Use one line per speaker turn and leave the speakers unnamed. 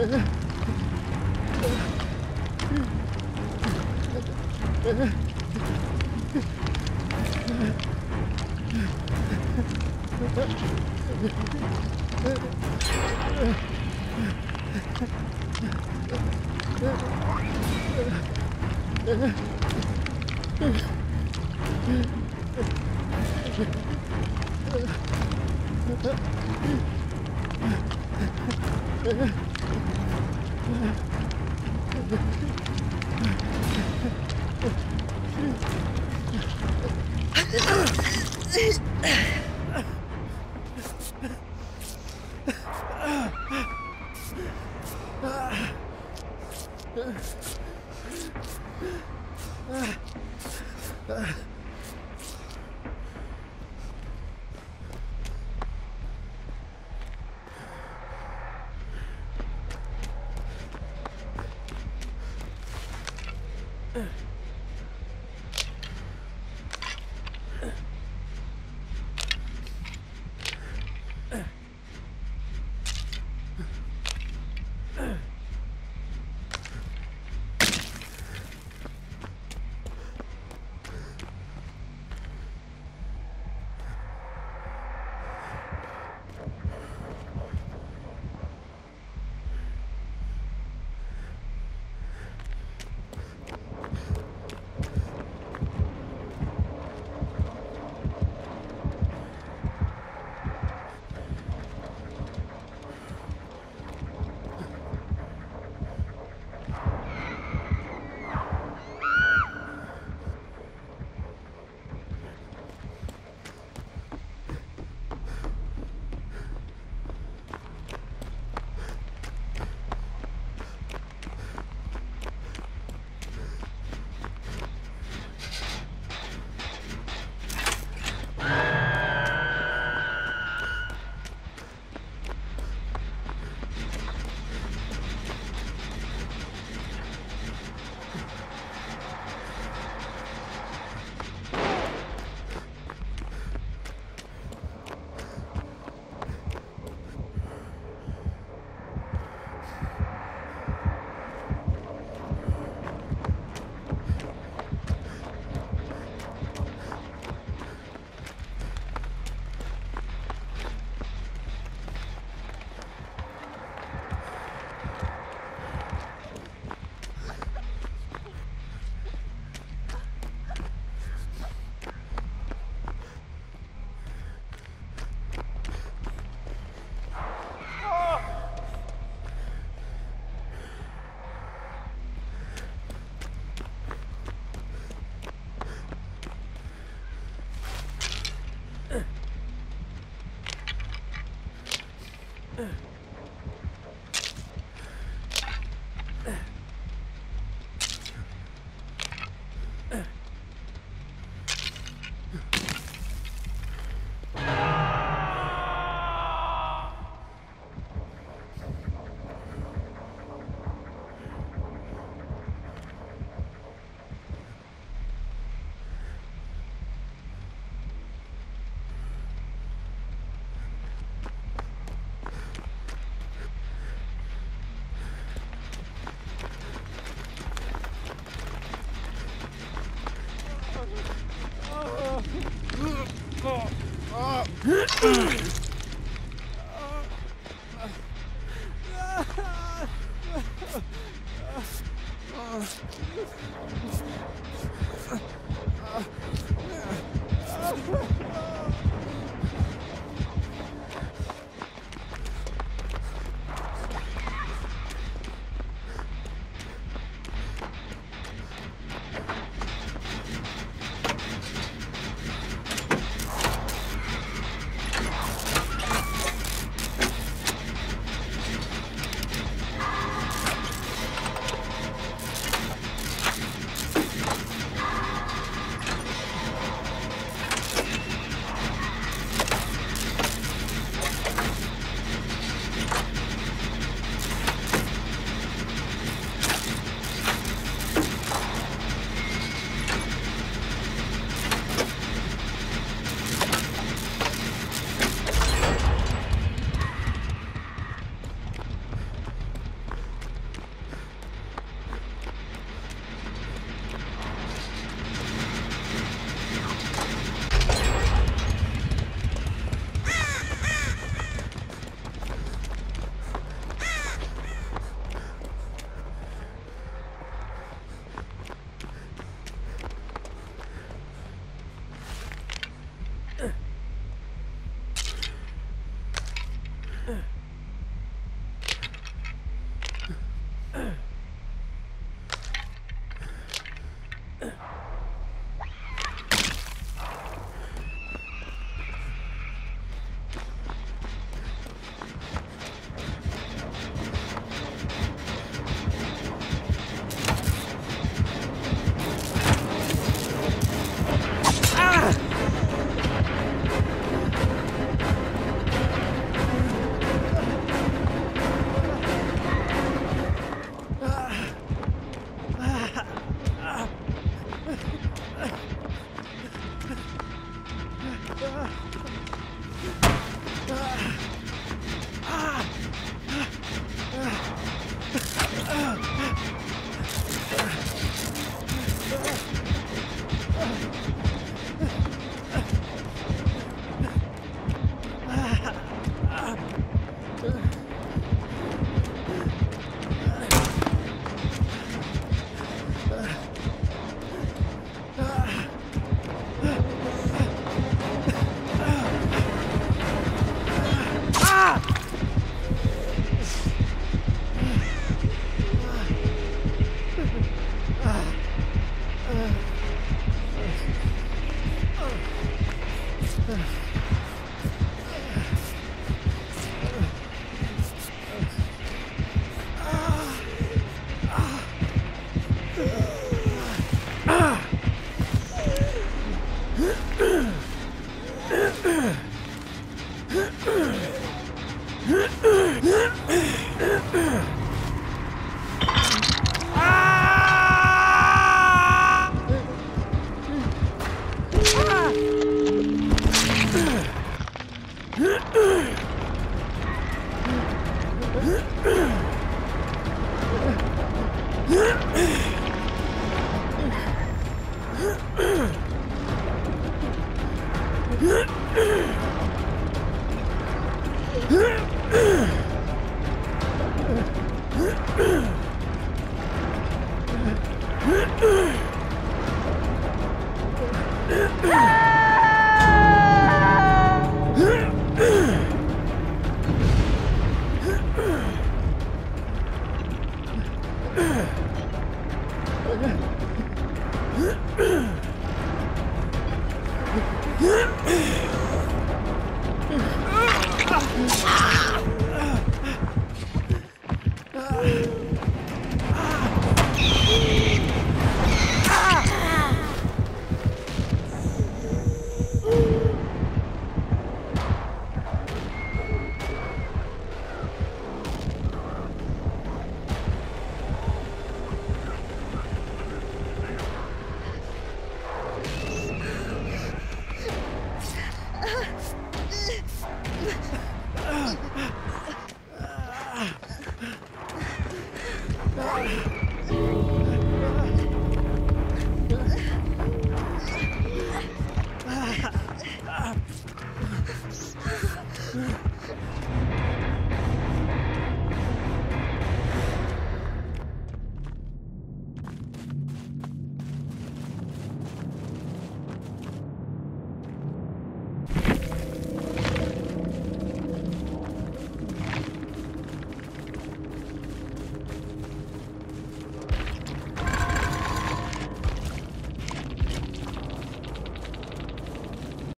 Huh? Ah! 嗯